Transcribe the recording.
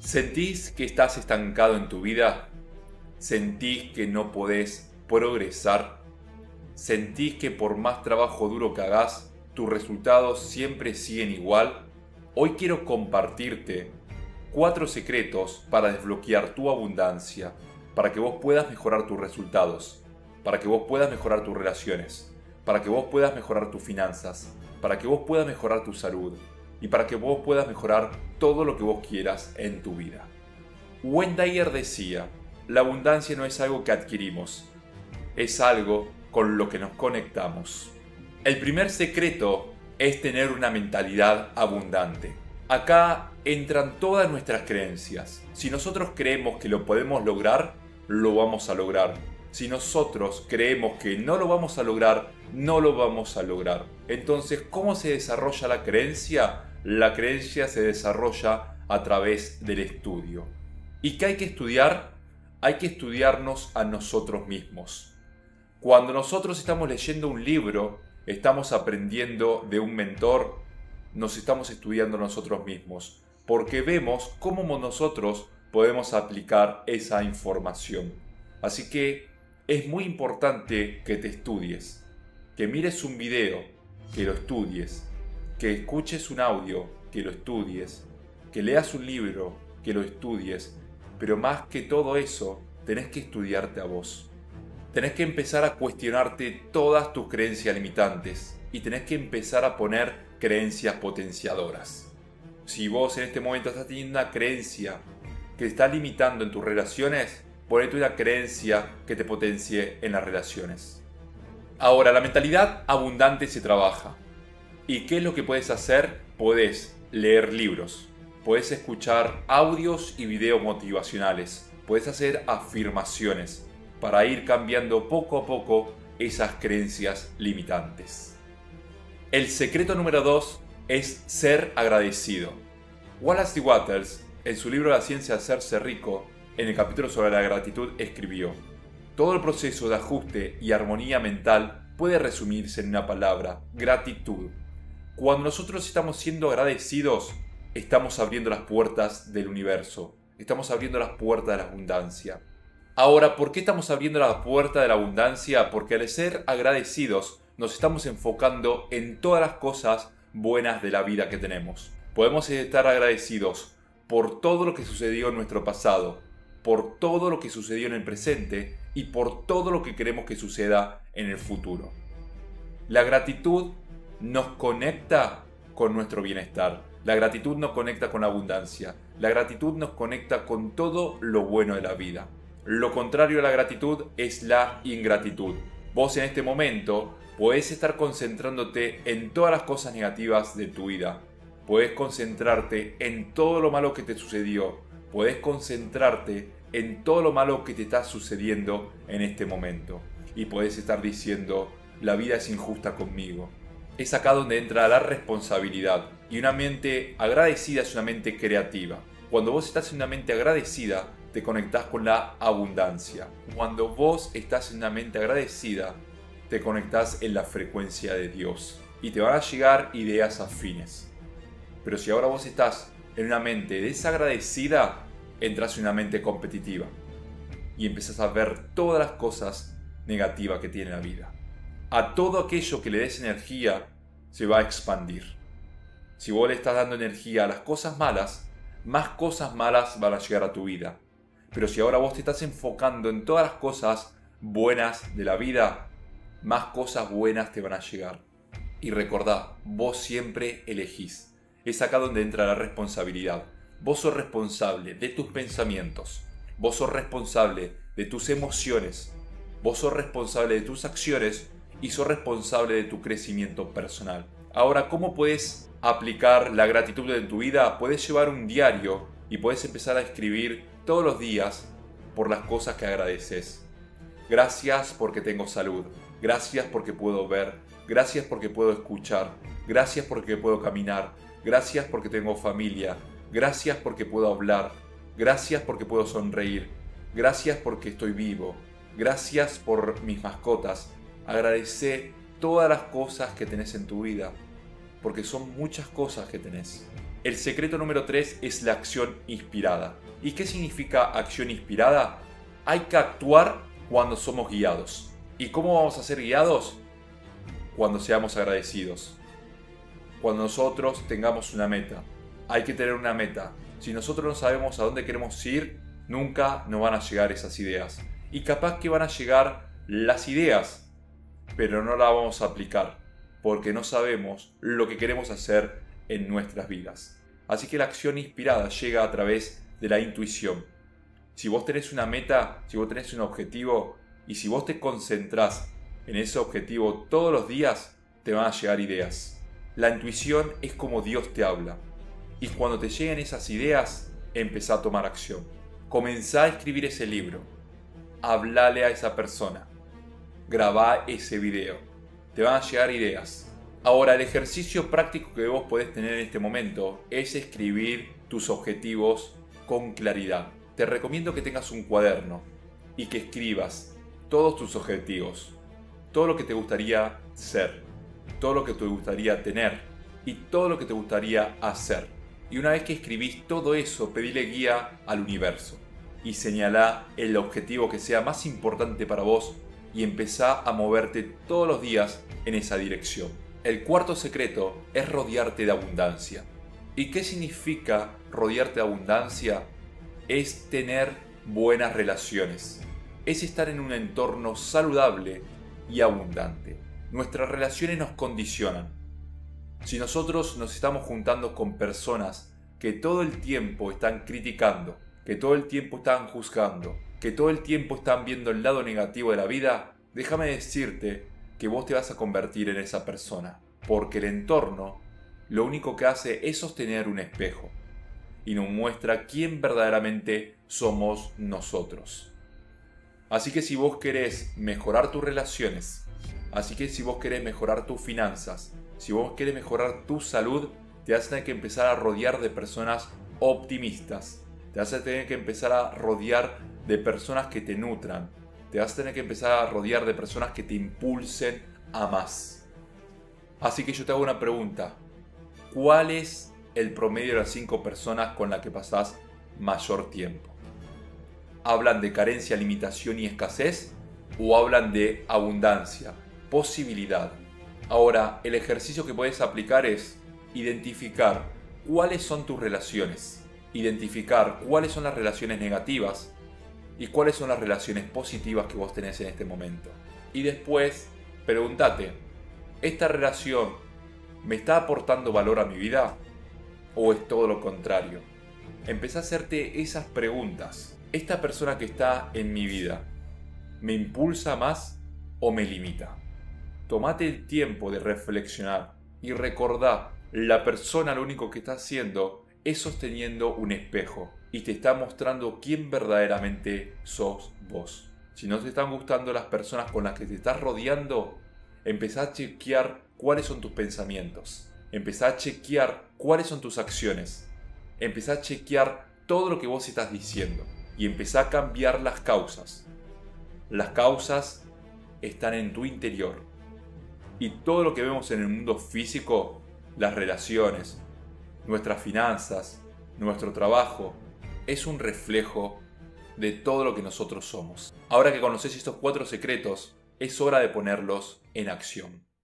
¿Sentís que estás estancado en tu vida? ¿Sentís que no podés progresar? ¿Sentís que por más trabajo duro que hagas, tus resultados siempre siguen igual? Hoy quiero compartirte cuatro secretos para desbloquear tu abundancia, para que vos puedas mejorar tus resultados, para que vos puedas mejorar tus relaciones, para que vos puedas mejorar tus finanzas, para que vos puedas mejorar tu salud, y para que vos puedas mejorar todo lo que vos quieras en tu vida. Dyer decía, la abundancia no es algo que adquirimos, es algo con lo que nos conectamos. El primer secreto es tener una mentalidad abundante. Acá entran todas nuestras creencias. Si nosotros creemos que lo podemos lograr, lo vamos a lograr. Si nosotros creemos que no lo vamos a lograr, no lo vamos a lograr. Entonces, ¿cómo se desarrolla la creencia? La creencia se desarrolla a través del estudio. ¿Y qué hay que estudiar? Hay que estudiarnos a nosotros mismos. Cuando nosotros estamos leyendo un libro, estamos aprendiendo de un mentor, nos estamos estudiando nosotros mismos, porque vemos cómo nosotros podemos aplicar esa información. Así que es muy importante que te estudies, que mires un video, que lo estudies, que escuches un audio, que lo estudies, que leas un libro, que lo estudies, pero más que todo eso, tenés que estudiarte a vos. Tenés que empezar a cuestionarte todas tus creencias limitantes y tenés que empezar a poner creencias potenciadoras. Si vos en este momento estás teniendo una creencia que está limitando en tus relaciones, ponete una creencia que te potencie en las relaciones. Ahora, la mentalidad abundante se trabaja. ¿Y qué es lo que puedes hacer? Puedes leer libros, puedes escuchar audios y videos motivacionales, puedes hacer afirmaciones para ir cambiando poco a poco esas creencias limitantes. El secreto número 2 es ser agradecido. Wallace D. Waters, en su libro La ciencia de hacerse rico, en el capítulo sobre la gratitud, escribió, Todo el proceso de ajuste y armonía mental puede resumirse en una palabra, gratitud. Cuando nosotros estamos siendo agradecidos, estamos abriendo las puertas del universo, estamos abriendo las puertas de la abundancia. Ahora, ¿por qué estamos abriendo la puerta de la abundancia? Porque al ser agradecidos nos estamos enfocando en todas las cosas buenas de la vida que tenemos. Podemos estar agradecidos por todo lo que sucedió en nuestro pasado, por todo lo que sucedió en el presente y por todo lo que queremos que suceda en el futuro. La gratitud nos conecta con nuestro bienestar. La gratitud nos conecta con la abundancia. La gratitud nos conecta con todo lo bueno de la vida. Lo contrario a la gratitud es la ingratitud. Vos en este momento podés estar concentrándote en todas las cosas negativas de tu vida. Podés concentrarte en todo lo malo que te sucedió. Podés concentrarte en todo lo malo que te está sucediendo en este momento. Y podés estar diciendo, la vida es injusta conmigo es acá donde entra la responsabilidad. Y una mente agradecida es una mente creativa. Cuando vos estás en una mente agradecida, te conectás con la abundancia. Cuando vos estás en una mente agradecida, te conectás en la frecuencia de Dios. Y te van a llegar ideas afines. Pero si ahora vos estás en una mente desagradecida, entras en una mente competitiva. Y empezás a ver todas las cosas negativas que tiene la vida a todo aquello que le des energía se va a expandir. Si vos le estás dando energía a las cosas malas, más cosas malas van a llegar a tu vida. Pero si ahora vos te estás enfocando en todas las cosas buenas de la vida, más cosas buenas te van a llegar. Y recordá, vos siempre elegís. Es acá donde entra la responsabilidad. Vos sos responsable de tus pensamientos. Vos sos responsable de tus emociones. Vos sos responsable de tus acciones y sos responsable de tu crecimiento personal. Ahora, ¿cómo puedes aplicar la gratitud en tu vida? Puedes llevar un diario y puedes empezar a escribir todos los días por las cosas que agradeces. Gracias porque tengo salud. Gracias porque puedo ver. Gracias porque puedo escuchar. Gracias porque puedo caminar. Gracias porque tengo familia. Gracias porque puedo hablar. Gracias porque puedo sonreír. Gracias porque estoy vivo. Gracias por mis mascotas. Agradece todas las cosas que tenés en tu vida, porque son muchas cosas que tenés. El secreto número 3 es la acción inspirada. ¿Y qué significa acción inspirada? Hay que actuar cuando somos guiados. ¿Y cómo vamos a ser guiados? Cuando seamos agradecidos. Cuando nosotros tengamos una meta. Hay que tener una meta. Si nosotros no sabemos a dónde queremos ir, nunca nos van a llegar esas ideas. Y capaz que van a llegar las ideas, pero no las vamos a aplicar, porque no sabemos lo que queremos hacer en nuestras vidas. Así que la acción inspirada llega a través de la intuición. Si vos tenés una meta, si vos tenés un objetivo, y si vos te concentrás en ese objetivo todos los días, te van a llegar ideas. La intuición es como Dios te habla. Y cuando te lleguen esas ideas, empezá a tomar acción. Comenzá a escribir ese libro. Hablale a esa persona. Grabá ese video. Te van a llegar ideas. Ahora, el ejercicio práctico que vos podés tener en este momento es escribir tus objetivos con claridad. Te recomiendo que tengas un cuaderno y que escribas todos tus objetivos, todo lo que te gustaría ser, todo lo que te gustaría tener y todo lo que te gustaría hacer. Y una vez que escribís todo eso, pedile guía al universo y señalá el objetivo que sea más importante para vos y empezá a moverte todos los días en esa dirección. El cuarto secreto es rodearte de abundancia. ¿Y qué significa rodearte de abundancia? Es tener buenas relaciones. Es estar en un entorno saludable y abundante. Nuestras relaciones nos condicionan. Si nosotros nos estamos juntando con personas que todo el tiempo están criticando, que todo el tiempo están juzgando, que todo el tiempo están viendo el lado negativo de la vida, déjame decirte que vos te vas a convertir en esa persona, porque el entorno lo único que hace es sostener un espejo y nos muestra quién verdaderamente somos nosotros. Así que si vos querés mejorar tus relaciones, así que si vos querés mejorar tus finanzas, si vos querés mejorar tu salud, te vas a tener que empezar a rodear de personas optimistas. Te vas a tener que empezar a rodear de personas que te nutran. Te vas a tener que empezar a rodear de personas que te impulsen a más. Así que yo te hago una pregunta. ¿Cuál es el promedio de las 5 personas con las que pasás mayor tiempo? ¿Hablan de carencia, limitación y escasez? ¿O hablan de abundancia, posibilidad? Ahora, el ejercicio que puedes aplicar es identificar cuáles son tus relaciones, identificar cuáles son las relaciones negativas y cuáles son las relaciones positivas que vos tenés en este momento. Y después, pregúntate, ¿esta relación me está aportando valor a mi vida? ¿O es todo lo contrario? Empezá a hacerte esas preguntas. ¿Esta persona que está en mi vida me impulsa más o me limita? Tomate el tiempo de reflexionar y recordá, la persona lo único que está haciendo es sosteniendo un espejo y te está mostrando quién verdaderamente sos vos. Si no te están gustando las personas con las que te estás rodeando, empezá a chequear cuáles son tus pensamientos. Empezá a chequear cuáles son tus acciones. Empezá a chequear todo lo que vos estás diciendo y empezá a cambiar las causas. Las causas están en tu interior y todo lo que vemos en el mundo físico, las relaciones, nuestras finanzas, nuestro trabajo, es un reflejo de todo lo que nosotros somos. Ahora que conoces estos cuatro secretos, es hora de ponerlos en acción.